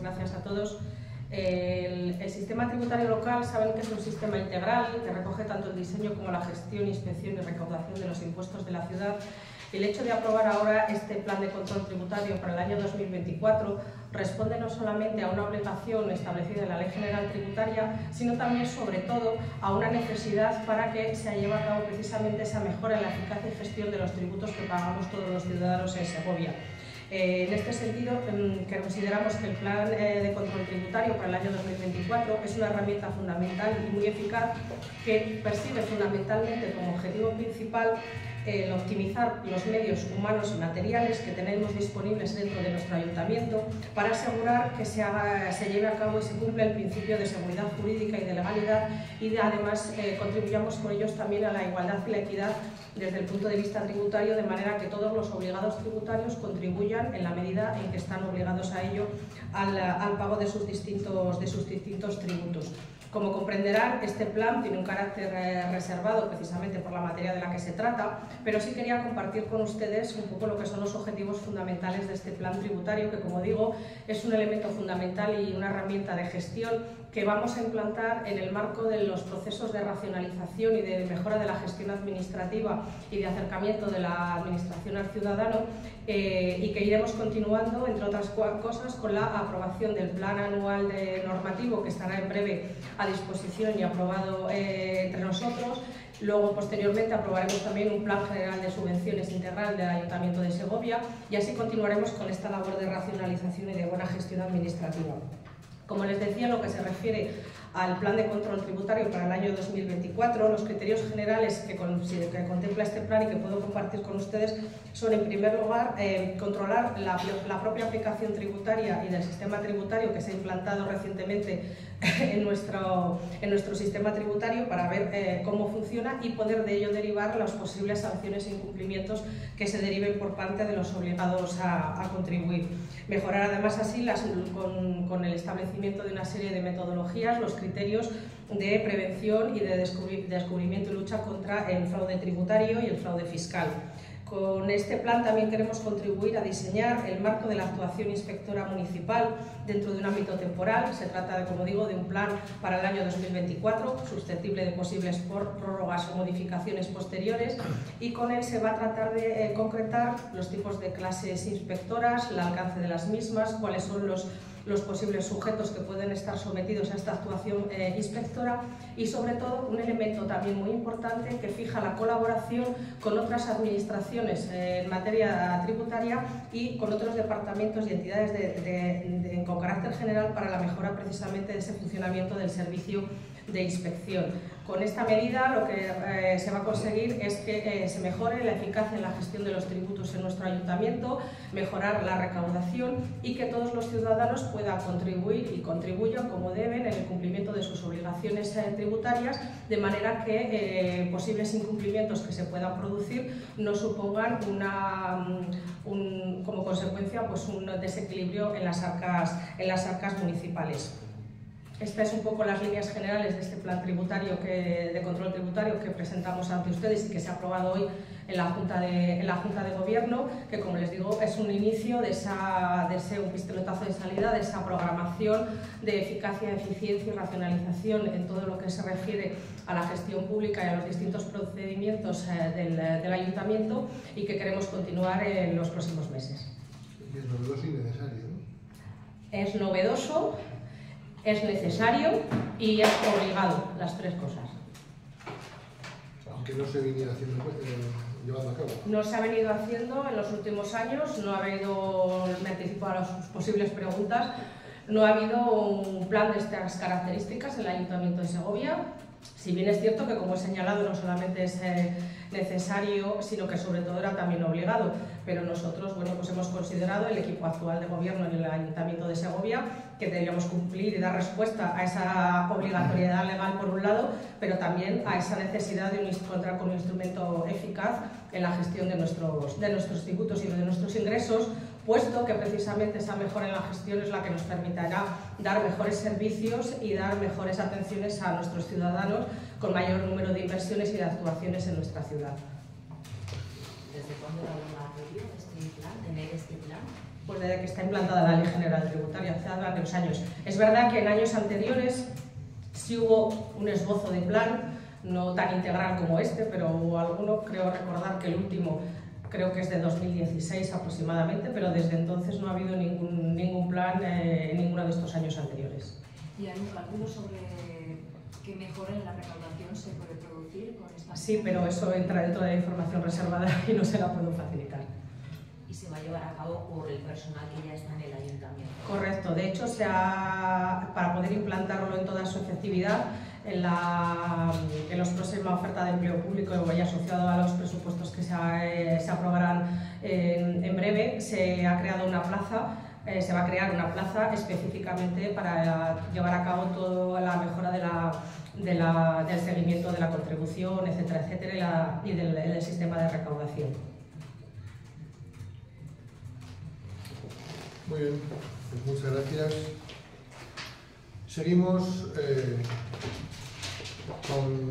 gracias a todos. El, el, sistema tributario local saben que es un sistema integral que recoge tanto el diseño como la gestión, inspección y recaudación de los impuestos de la ciudad. El hecho de aprobar ahora este plan de control tributario para el año 2024 responde no solamente a una obligación establecida en la Ley General Tributaria, sino también, sobre todo, a una necesidad para que se lleve a cabo precisamente esa mejora en la eficacia y gestión de los tributos que pagamos todos los ciudadanos en Segovia. Eh, en este sentido, mm, que consideramos que el Plan eh, de Control Tributario para el año 2024 es una herramienta fundamental y muy eficaz que persigue fundamentalmente como objetivo principal el optimizar los medios humanos y materiales que tenemos disponibles dentro de nuestro ayuntamiento para asegurar que se, se lleve a cabo y se cumpla el principio de seguridad jurídica y de legalidad y además eh, contribuyamos con ellos también a la igualdad y la equidad desde el punto de vista tributario, de manera que todos los obligados tributarios contribuyan en la medida en que están obligados a ello al, al pago de sus, distintos, de sus distintos tributos. Como comprenderán, este plan tiene un carácter eh, reservado precisamente por la materia de la que se trata, pero sí quería compartir con ustedes un poco lo que son los objetivos fundamentales de este plan tributario, que como digo, es un elemento fundamental y una herramienta de gestión que vamos a implantar en el marco de los procesos de racionalización y de mejora de la gestión administrativa y de acercamiento de la administración al ciudadano eh, y que iremos continuando, entre otras cosas, con la aprobación del plan anual de normativo que estará en breve a disposición y aprobado eh, entre nosotros. Luego, posteriormente, aprobaremos también un plan general de subvenciones integral del Ayuntamiento de Segovia y así continuaremos con esta labor de racionalización y de buena gestión administrativa. Como les decía, lo que se refiere al plan de control tributario para el año 2024, los criterios generales que, contempla este plan y que puedo compartir con ustedes son, en primer lugar, eh, controlar la, propia aplicación tributaria y del sistema tributario que se ha implantado recientemente en nuestro, en nuestro sistema tributario para ver eh, cómo funciona y poder de ello derivar las posibles sanciones e incumplimientos que se deriven por parte de los obligados a, a contribuir. Mejorar además así las, con, con el establecimiento de una serie de metodologías, los criterios de prevención y de descubrimiento y lucha contra el fraude tributario y el fraude fiscal. Con este plan también queremos contribuir a diseñar el marco de la actuación inspectora municipal dentro de un ámbito temporal. Se trata, como digo, de un plan para el año 2024, susceptible de posibles prórrogas o modificaciones posteriores, y con él se va a tratar de eh, concretar los tipos de clases inspectoras, el alcance de las mismas, cuáles son los los posibles sujetos que pueden estar sometidos a esta actuación eh, inspectora y sobre todo un elemento también muy importante que fija la colaboración con otras administraciones eh, en materia tributaria y con otros departamentos y entidades con carácter general para la mejora precisamente de ese funcionamiento del servicio de inspección. Con esta medida lo que eh, se va a conseguir es que eh, se mejore la eficacia en la gestión de los tributos en nuestro ayuntamiento, mejorar la recaudación y que todos los ciudadanos puedan contribuir y contribuyan como deben en el cumplimiento de sus obligaciones eh, tributarias, de manera que posibles incumplimientos que se puedan producir no supongan una, mm, como consecuencia pues un desequilibrio en las arcas, en las arcas municipales. Estas es un poco las líneas generales de este plan tributario que, de control tributario que presentamos ante ustedes y que se ha aprobado hoy en la Junta de, en la junta de Gobierno, que como les digo es un inicio de, esa, de ese un pistoletazo de salida, de esa programación de eficacia, eficiencia y racionalización en todo lo que se refiere a la gestión pública y a los distintos procedimientos eh, del, del Ayuntamiento y que queremos continuar en los próximos meses. Es novedoso y necesario. ¿no? Es novedoso es necesario y es obligado, las tres cosas. Aunque no se haciendo, eh, llevando a cabo. No se ha venido haciendo en los últimos años, no ha habido, me anticipo a las posibles preguntas, no ha habido un plan de estas características en el Ayuntamiento de Segovia. Si bien es cierto que, como he señalado, no solamente es eh, necesario, sino que sobre todo era también obligado. Pero nosotros, bueno, pues hemos considerado, el equipo actual de gobierno en el Ayuntamiento de Segovia, que deberíamos cumplir y dar respuesta a esa obligatoriedad legal por un lado, pero también a esa necesidad de encontrar con un instrumento eficaz en la gestión de nuestros, de nuestros tributos y de nuestros ingresos, puesto que precisamente esa mejora en la gestión es la que nos permitirá dar mejores servicios y dar mejores atenciones a nuestros ciudadanos con mayor número de inversiones y de actuaciones en nuestra ciudad. ¿Desde cuándo previo este plan, tener este plan? pues desde que está implantada la Ley General Tributaria, hace varios años. Es verdad que en años anteriores sí hubo un esbozo de plan, no tan integral como este, pero alguno creo recordar que el último creo que es de 2016 aproximadamente, pero desde entonces no ha habido ningún, ningún plan eh, en ninguno de estos años anteriores. ¿Y hay un cálculo sobre qué mejora en la recaudación se puede producir con esta Sí, pero eso entra dentro de la información reservada y no se la puedo facilitar. Y se va a llevar a cabo por el personal que ya está en el ayuntamiento. Correcto, de hecho, se ha, para poder implantarlo en toda su efectividad, en, la, en los próxima oferta de empleo público y asociado a los presupuestos que se, eh, aprobarán en, breve, se ha creado una plaza, eh, se va a crear una plaza específicamente para llevar a cabo toda la mejora del seguimiento de la contribución, etcétera, etcétera, y, la, y del, del sistema de recaudación. Muy bien, pues muchas gracias. Seguimos eh, con